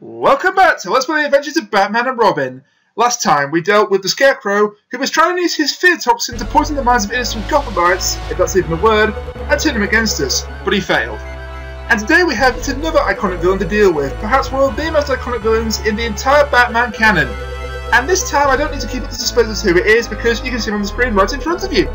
Welcome back to Let's Play the Adventures of Batman and Robin. Last time we dealt with the Scarecrow, who was trying to use his fear toxin to poison the minds of innocent Gothamites, if that's even a word, and turn them against us, but he failed. And today we have yet another iconic villain to deal with, perhaps one of the most iconic villains in the entire Batman canon. And this time I don't need to keep it to suspense as who it is because you can see him on the screen right in front of you.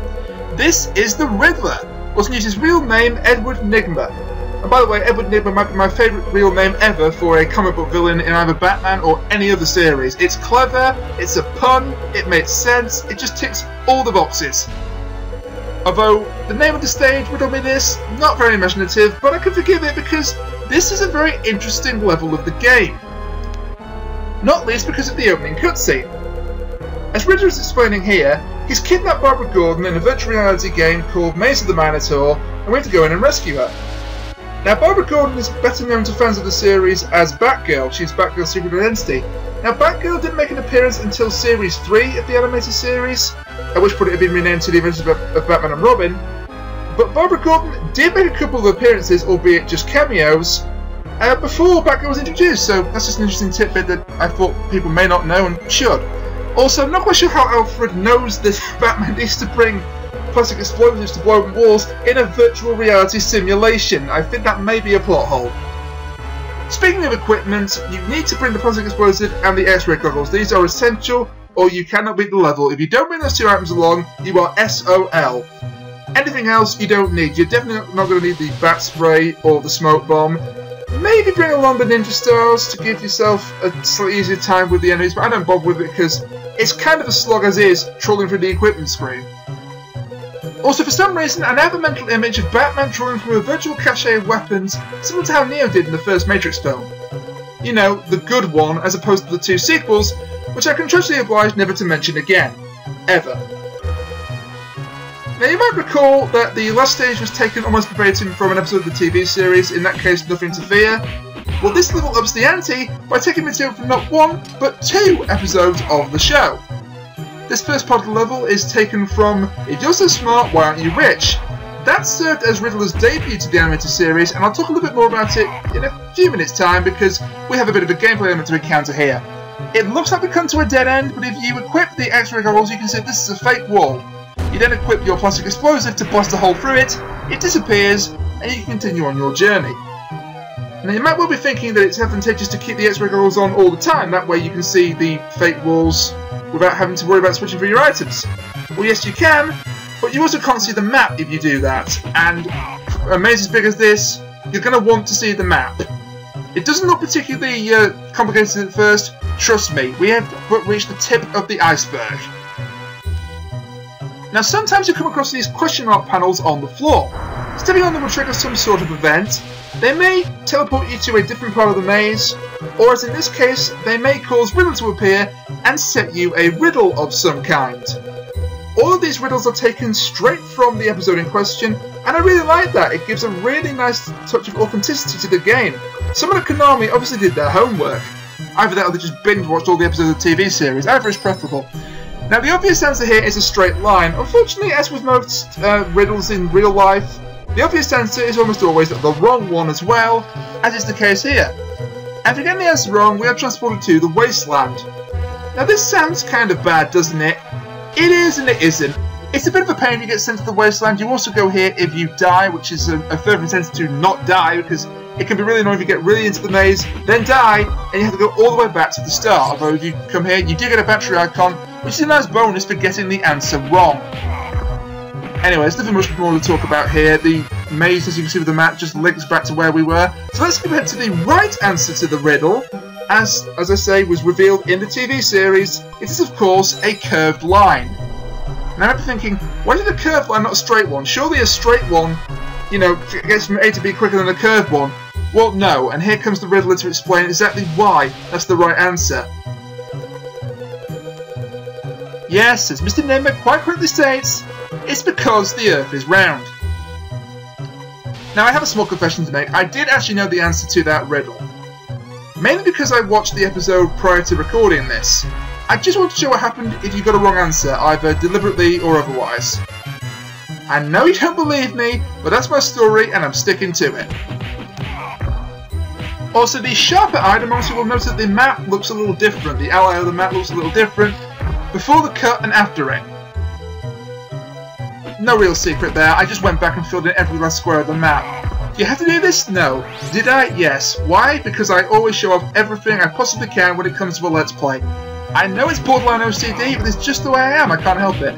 This is the Riddler, wasn't use his real name Edward Nygma, and by the way, Edward Nygma might be my favourite real name ever for a comic book villain in either Batman or any other series. It's clever, it's a pun, it makes sense, it just ticks all the boxes. Although, the name of the stage riddle me this, not very imaginative, but I can forgive it because this is a very interesting level of the game. Not least because of the opening cutscene. As Riddler is explaining here, he's kidnapped Barbara Gordon in a virtual reality game called Maze of the Minotaur, and we have to go in and rescue her. Now, Barbara Gordon is better known to fans of the series as Batgirl. She's Batgirl's secret identity. Now, Batgirl didn't make an appearance until Series 3 of the animated series, at which point it had been renamed to The Adventures of Batman and Robin. But Barbara Gordon did make a couple of appearances, albeit just cameos, uh, before Batgirl was introduced, so that's just an interesting tidbit that I thought people may not know and should. Also, I'm not quite sure how Alfred knows that Batman needs to bring plastic explosives to blow up walls in a virtual reality simulation. I think that may be a plot hole. Speaking of equipment, you need to bring the plastic explosive and the X-ray goggles. These are essential or you cannot beat the level. If you don't bring those two items along, you are SOL. Anything else you don't need. You're definitely not going to need the bat spray or the smoke bomb. Maybe bring along the ninja stars to give yourself a slightly easier time with the enemies, but I don't bother with it because it's kind of a slog as is, trolling through the equipment screen. Also, for some reason, I have a mental image of Batman drawing from a virtual cache of weapons, similar to how Neo did in the first Matrix film. You know, the good one, as opposed to the two sequels, which I can trustfully oblige never to mention again. Ever. Now, you might recall that the last stage was taken almost verbatim from an episode of the TV series, in that case, Nothing to Fear. Well, this level ups the ante by taking material from not one, but two episodes of the show. This first part of the level is taken from If You're So Smart, Why Aren't You Rich? That served as Riddler's debut to the animated series, and I'll talk a little bit more about it in a few minutes' time because we have a bit of a gameplay element to encounter here. It looks like we come to a dead end, but if you equip the X-ray goggles, you can see this is a fake wall. You then equip your plastic explosive to blast a hole through it, it disappears, and you continue on your journey. Now you might well be thinking that it's advantageous to keep the X-ray goggles on all the time, that way you can see the fake walls without having to worry about switching for your items. Well, yes, you can, but you also can't see the map if you do that. And a maze as big as this, you're going to want to see the map. It doesn't look particularly uh, complicated at first. Trust me, we have but reached the tip of the iceberg. Now, sometimes you come across these question mark panels on the floor. Stepping on them will trigger some sort of event. They may teleport you to a different part of the maze, or as in this case, they may cause Riddler to appear and set you a riddle of some kind. All of these riddles are taken straight from the episode in question, and I really like that. It gives a really nice touch of authenticity to the game. Someone at Konami obviously did their homework. Either that or they just binge watched all the episodes of the TV series. Either is preferable. Now, the obvious answer here is a straight line. Unfortunately, as with most uh, riddles in real life, the obvious answer is almost always the wrong one as well, as is the case here. And if you get the answer wrong, we are transported to the wasteland. Now this sounds kind of bad, doesn't it? It is and it isn't. It's a bit of a pain if you get sent to the wasteland. You also go here if you die, which is a, a further incentive to not die, because it can be really annoying if you get really into the maze, then die, and you have to go all the way back to the start. Although if you come here, you do get a battery icon, which is a nice bonus for getting the answer wrong. Anyway, there's nothing much more to talk about here. The maze, as you can see with the map, just links back to where we were. So let's go ahead to the right answer to the riddle, as, as I say, was revealed in the TV series, it is of course a curved line. Now I'm thinking, why it a curved line, not a straight one? Surely a straight one, you know, gets from A to B quicker than a curved one. Well, no, and here comes the Riddler to explain exactly why that's the right answer. Yes, as Mr. Nygma quite correctly states, it's because the Earth is round. Now I have a small confession to make, I did actually know the answer to that riddle mainly because I watched the episode prior to recording this. I just want to show what happened if you got a wrong answer, either deliberately or otherwise. I know you don't believe me, but that's my story and I'm sticking to it. Also, the sharper amongst you will notice that the map looks a little different. The ally of the map looks a little different before the cut and after it. No real secret there, I just went back and filled in every last square of the map. You have to do this? No. Did I? Yes. Why? Because I always show off everything I possibly can when it comes to a Let's Play. I know it's borderline OCD, but it's just the way I am, I can't help it.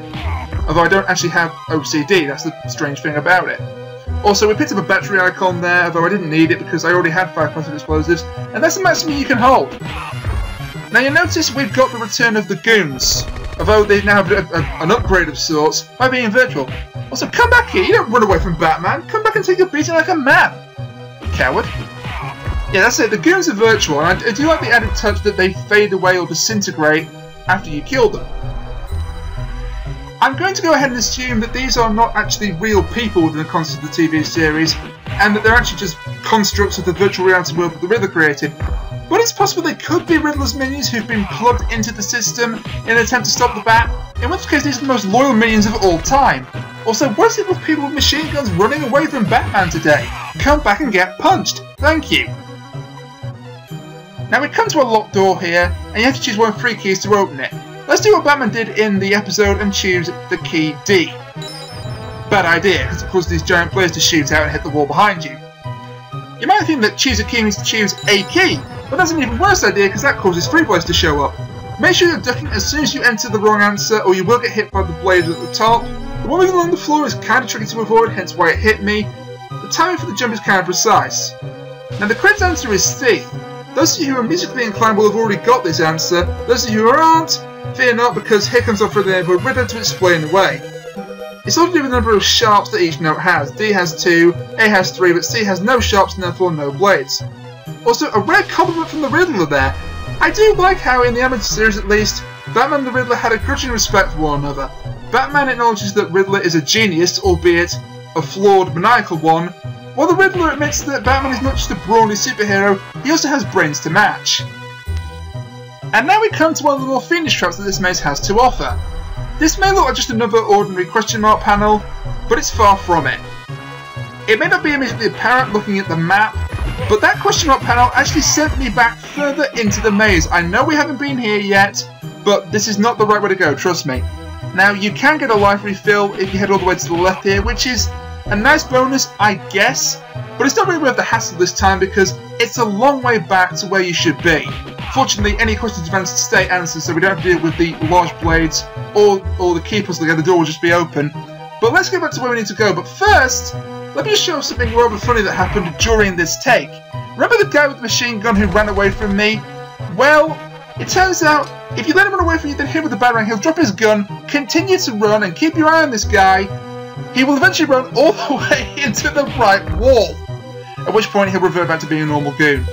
Although I don't actually have OCD, that's the strange thing about it. Also, we picked up a battery icon there, although I didn't need it because I already had 5 points of explosives, and that's the maximum you can hold. Now you notice we've got the return of the goons, although they now have a, a, an upgrade of sorts by being virtual. Also, come back here, you don't run away from Batman, come back and take a beating like a man. Coward. Yeah, that's it, the goons are virtual, and I, I do like the added touch that they fade away or disintegrate after you kill them. I'm going to go ahead and assume that these are not actually real people within the context of the TV series, and that they're actually just constructs of the virtual reality world that the Riddler created. But it's possible they could be Riddler's minions who've been plugged into the system in an attempt to stop the Bat, in which case these are the most loyal minions of all time. Also, what is it with people with machine guns running away from Batman today? Come back and get punched. Thank you. Now we come to a locked door here, and you have to choose one of three keys to open it. Let's do what Batman did in the episode and choose the key D. Bad idea, because it causes these giant players to shoot out and hit the wall behind you. You might think that choose a key means to choose a key, but that's an even worse idea because that causes three boys to show up. Make sure you're ducking as soon as you enter the wrong answer or you will get hit by the blades at the top. The one along the floor is kind of tricky to avoid, hence why it hit me. The timing for the jump is kind of precise. Now the correct answer is C. Those of you who are musically inclined will have already got this answer. Those of you who aren't, Fear not, because here comes offer the riddle to explain away. It's all to do with the number of sharps that each note has. D has 2, A has 3, but C has no sharps and therefore no blades. Also, a rare compliment from the Riddler there. I do like how, in the animated series at least, Batman and the Riddler had a grudging respect for one another. Batman acknowledges that Riddler is a genius, albeit a flawed, maniacal one, while the Riddler admits that Batman is not just a brawny superhero, he also has brains to match. And now we come to one of the more fiendish traps that this maze has to offer. This may look like just another ordinary question mark panel, but it's far from it. It may not be immediately apparent looking at the map, but that question mark panel actually sent me back further into the maze. I know we haven't been here yet, but this is not the right way to go, trust me. Now, you can get a life refill if you head all the way to the left here, which is a nice bonus, I guess, but it's not really worth the hassle this time because it's a long way back to where you should be. Fortunately, any questions advance to stay answered, so we don't have to deal with the large blades or, or the key puzzle again, the door will just be open. But let's get back to where we need to go. But first, let me show something rather funny that happened during this take. Remember the guy with the machine gun who ran away from me? Well, it turns out, if you let him run away from you, then hit with the batarang, he'll drop his gun, continue to run, and keep your eye on this guy. He will eventually run all the way into the right wall, at which point he'll revert back to being a normal goon.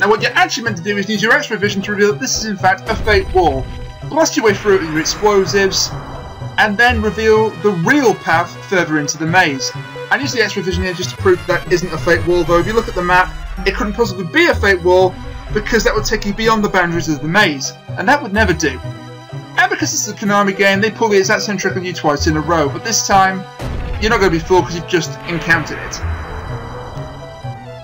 Now what you're actually meant to do is use your X-ray vision to reveal that this is in fact a fake wall. Blast your way through it with your explosives, and then reveal the real path further into the maze. I use the X-ray vision here just to prove that isn't a fake wall, though if you look at the map, it couldn't possibly be a fake wall, because that would take you beyond the boundaries of the maze, and that would never do. And because it's a Konami game, they pull the exact same trick on you twice in a row, but this time, you're not going to be fooled because you've just encountered it.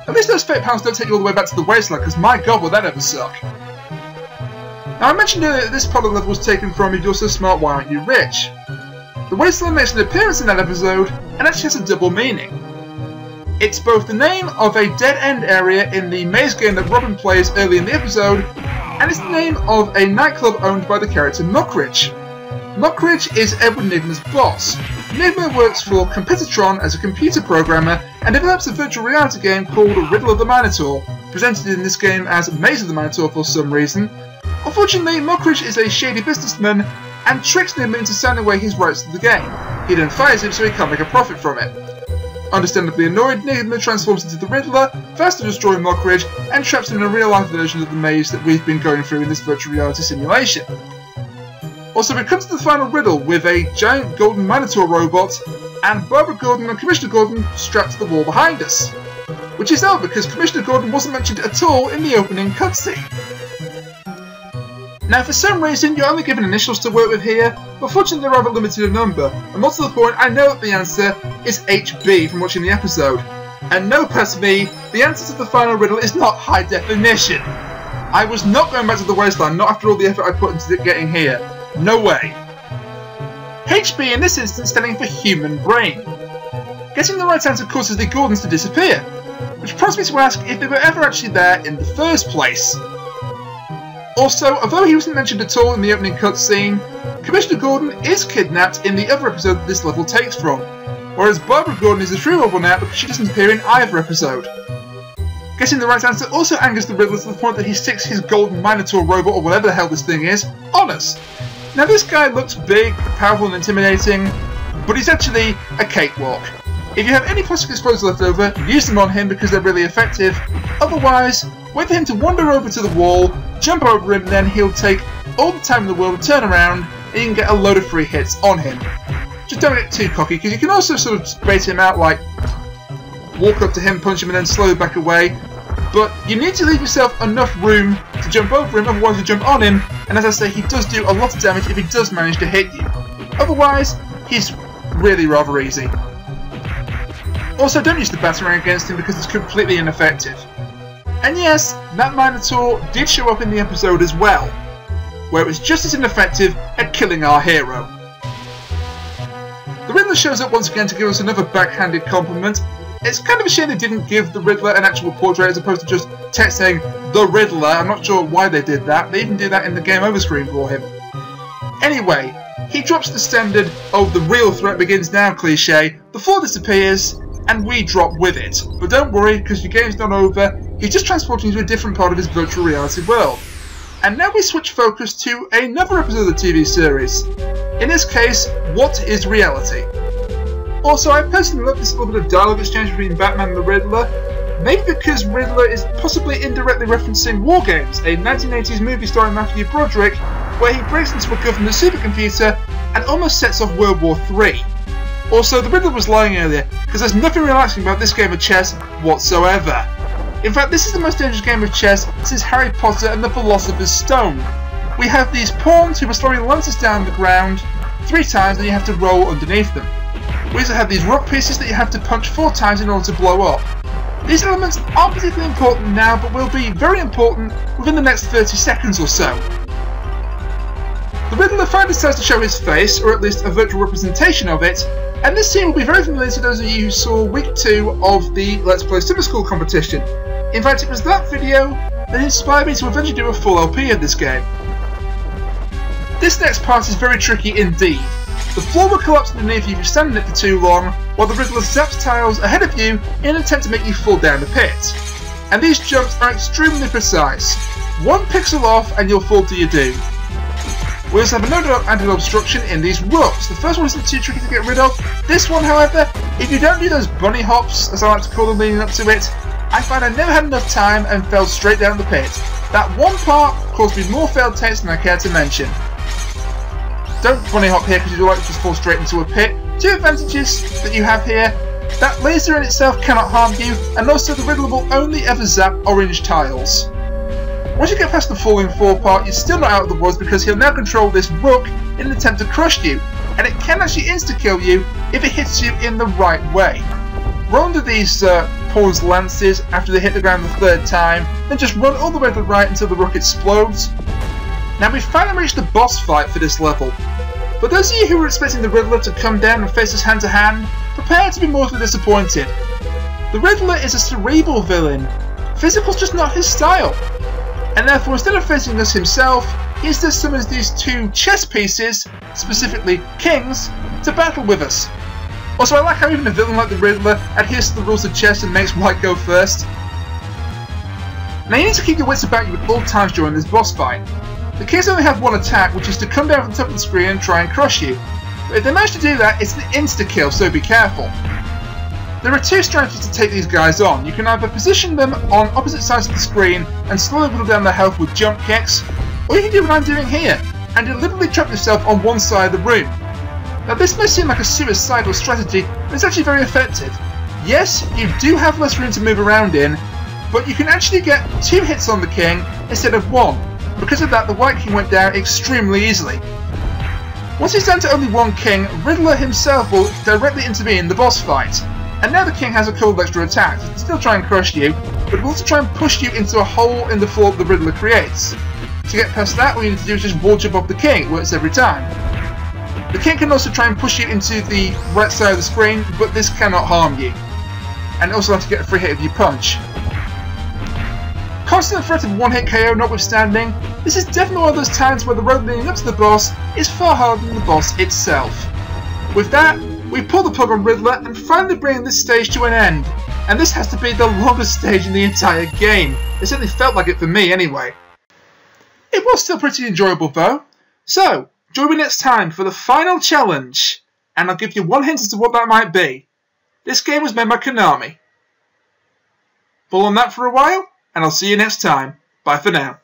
At least those fake pounds don't take you all the way back to the wasteland, because my god, would that ever suck. Now, I mentioned earlier that this the level was taken from If You're So Smart, Why Aren't You Rich? The wasteland makes an appearance in that episode, and actually has a double meaning. It's both the name of a dead-end area in the maze game that Robin plays early in the episode, and it's the name of a nightclub owned by the character Mockridge. Mockridge is Edward Nygma's boss. Nygma works for Competitron as a computer programmer and develops a virtual reality game called Riddle of the Minotaur, presented in this game as Maze of the Minotaur for some reason. Unfortunately, Mockridge is a shady businessman and tricks Nygma into signing away his rights to the game. He then fires him so he can't make a profit from it. Understandably annoyed, Nygma transforms into the Riddler, first to destroy Mockridge, and traps him in a real-life version of the maze that we've been going through in this virtual reality simulation. Also, we come to the final riddle with a giant golden Minotaur robot and Barbara Gordon and Commissioner Gordon strapped to the wall behind us. Which is odd because Commissioner Gordon wasn't mentioned at all in the opening cutscene. Now, for some reason, you're only given initials to work with here, but fortunately they're rather limited in number, and more to the point, I know that the answer is HB from watching the episode. And no, past me, the answer to the final riddle is not high definition. I was not going back to the wasteland, not after all the effort I put into getting here. No way. HB in this instance standing for human brain. Getting the right answer causes the Gordons to disappear, which prompts me to ask if they were ever actually there in the first place. Also, although he wasn't mentioned at all in the opening cutscene, Commissioner Gordon is kidnapped in the other episode that this level takes from, whereas Barbara Gordon is a true rebel now because she doesn't appear in either episode. Getting the right answer also angers the Riddler to the point that he sticks his golden Minotaur robot, or whatever the hell this thing is, on us. Now this guy looks big, powerful and intimidating, but he's actually a cakewalk. If you have any plastic explosives left over, use them on him because they're really effective. Otherwise, wait for him to wander over to the wall, jump over him, then he'll take all the time in the world to turn around, and you can get a load of free hits on him. Just don't get too cocky, because you can also sort of bait him out, like walk up to him, punch him, and then slowly back away. But you need to leave yourself enough room to jump over him, otherwise you jump on him, and as I say, he does do a lot of damage if he does manage to hit you. Otherwise, he's really rather easy. Also, don't use the Batarang against him because it's completely ineffective. And yes, that Minotaur did show up in the episode as well, where it was just as ineffective at killing our hero. The Riddler shows up once again to give us another backhanded compliment. It's kind of a shame they didn't give the Riddler an actual portrait as opposed to just text saying the Riddler. I'm not sure why they did that. They even do that in the game over screen for him. Anyway, he drops the standard oh the real threat begins now cliche, floor disappears, and we drop with it. But don't worry, because your game's not over, he's just transporting to a different part of his virtual reality world. And now we switch focus to another episode of the TV series. In this case, what is reality? Also, I personally love this little bit of dialogue exchange between Batman and the Riddler, maybe because Riddler is possibly indirectly referencing War Games, a 1980s movie starring Matthew Broderick, where he breaks into a government supercomputer and almost sets off World War III. Also, the Riddler was lying earlier, because there's nothing relaxing about this game of chess whatsoever. In fact, this is the most dangerous game of chess since Harry Potter and the Philosopher's Stone. We have these pawns who are throwing lances down the ground three times and you have to roll underneath them. We also have these rook pieces that you have to punch four times in order to blow up. These elements aren't particularly important now, but will be very important within the next 30 seconds or so. The Riddler finally decides to show his face, or at least a virtual representation of it, and this scene will be very familiar to those of you who saw week 2 of the Let's Play Summer School competition. In fact, it was that video that inspired me to eventually do a full LP of this game. This next part is very tricky indeed. The floor will collapse underneath you if you stand in it for too long, while the Riddler zaps tiles ahead of you in an attempt to make you fall down the pit. And these jumps are extremely precise. One pixel off and you'll fall to your doom. We also have another anti-obstruction in these rocks. The first one isn't too tricky to get rid of. This one, however, if you don't do those bunny hops, as I like to call them leading up to it, I find I never had enough time and fell straight down the pit. That one part caused me more failed takes than I care to mention. Don't bunny hop here because you do like to just fall straight into a pit. Two advantages that you have here. That laser in itself cannot harm you, and also the Riddler will only ever zap orange tiles. Once you get past the falling four part, you're still not out of the woods because he'll now control this rook in an attempt to crush you, and it can actually insta-kill you if it hits you in the right way. Roll under these uh, pawns lances after they hit the ground the third time, then just run all the way to the right until the rook explodes. Now we've finally reached the boss fight for this level. For those of you who were expecting the Riddler to come down and face us hand to hand, prepare to be mortally disappointed. The Riddler is a cerebral villain. Physical's just not his style. And therefore instead of facing us himself, he instead summons these two chess pieces, specifically kings, to battle with us. Also I like how even a villain like the Riddler adheres to the rules of chess and makes white go first. Now you need to keep your wits about you at all times during this boss fight. The Kings only have one attack, which is to come down from the top of the screen and try and crush you. But if they manage to do that, it's an insta-kill, so be careful. There are two strategies to take these guys on. You can either position them on opposite sides of the screen and slowly whittle down their health with jump kicks, or you can do what I'm doing here, and deliberately trap yourself on one side of the room. Now this may seem like a suicidal strategy, but it's actually very effective. Yes, you do have less room to move around in, but you can actually get two hits on the king instead of one, because of that, the White King went down extremely easily. Once he's down to only one king, Riddler himself will directly intervene in the boss fight. And now the king has a couple of extra attacks. He can still try and crush you, but will also try and push you into a hole in the floor the Riddler creates. To get past that, all you need to do is just wall jump off the king. It works every time. The king can also try and push you into the right side of the screen, but this cannot harm you. And also have to get a free hit if you punch. Constant threat of one-hit KO notwithstanding, this is definitely one of those times where the road leading up to the boss is far harder than the boss itself. With that, we pull the plug on Riddler and finally bring this stage to an end. And this has to be the longest stage in the entire game. It certainly felt like it for me anyway. It was still pretty enjoyable though. So, join me next time for the final challenge, and I'll give you one hint as to what that might be. This game was made by Konami. Pull on that for a while, and I'll see you next time. Bye for now.